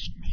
punishment.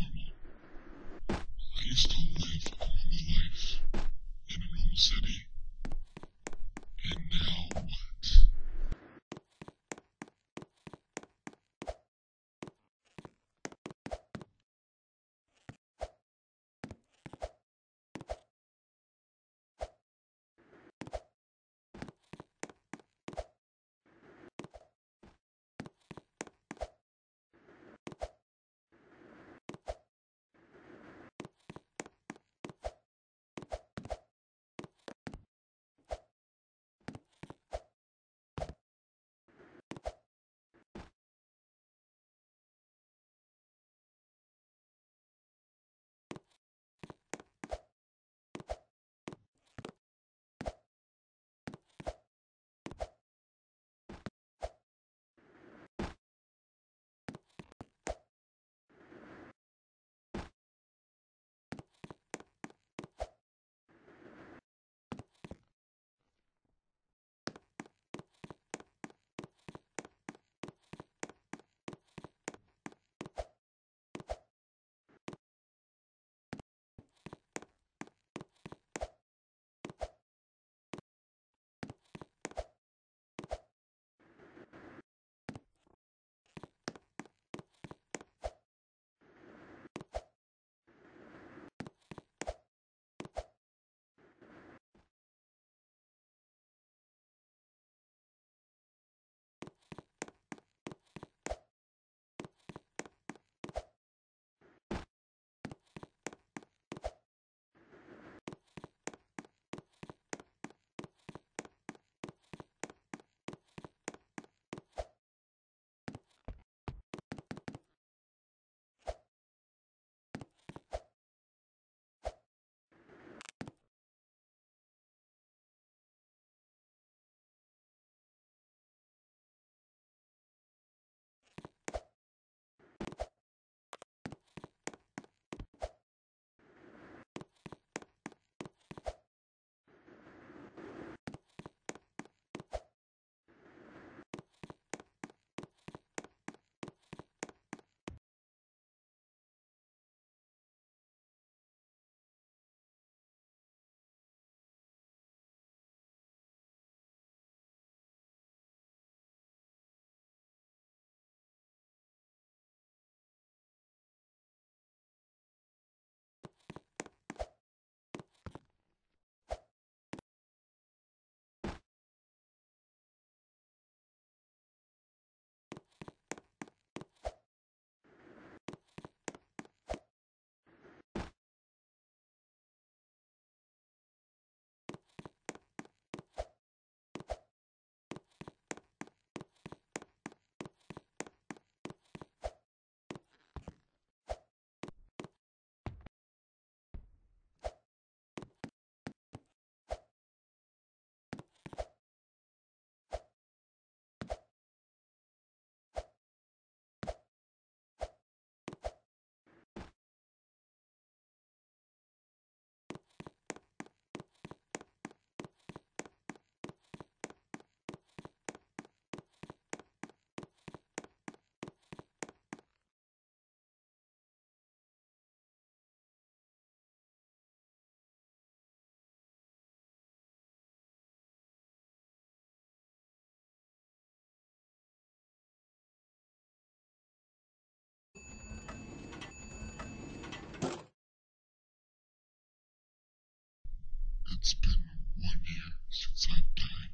It's been one year since I died.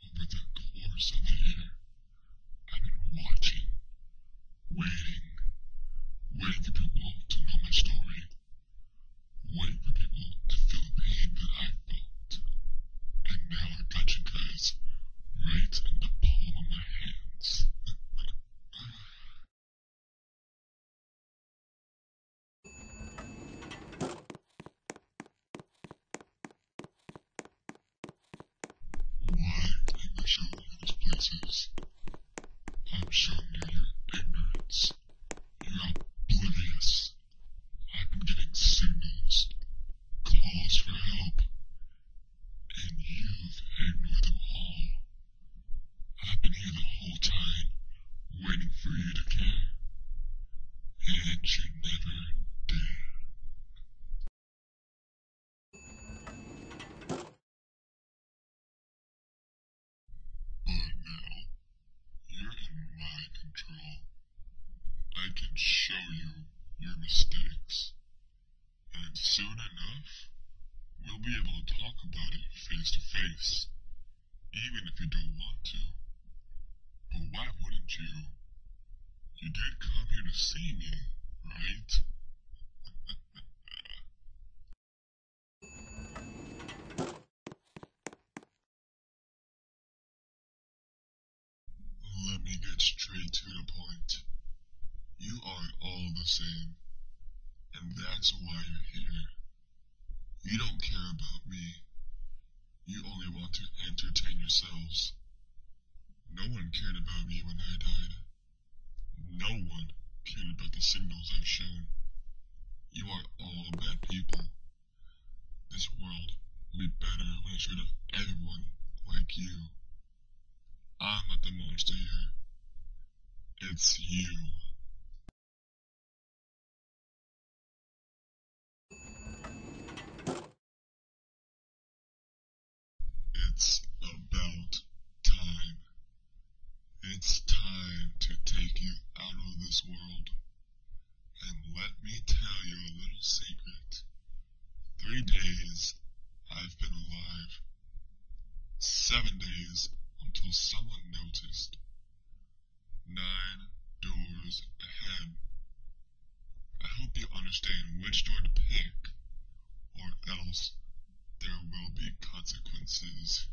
Over the course of the year, I've been watching, waiting, waiting to know my story, waiting for people to feel the pain that I felt. And now I got you guys right in the palm of my hands. Why am I showing you these? I'm showing you your ignorance. You're oblivious. I've been getting signals, calls for help, and you've ignored them all. I've been here the whole time, waiting for you to care. And you never did. But now, you're in my control. I can show you your mistakes. And soon enough, we'll be able to talk about it face to face. Even if you don't want to. But why wouldn't you? You did come here to see me, right? Let me get straight to the point. You are all the same, and that's why you're here. You don't care about me. You only want to entertain yourselves. No one cared about me when I died. No one cared about the signals I've shown. You are all bad people. This world will be better when it's rid of everyone like you. I'm not the monster here. It's you. It's about time. It's time to take you out of this world. And let me tell you a little secret. Three days I've been alive. Seven days until someone noticed. Nine doors ahead. I hope you understand which door to pick, or else there will be consequences.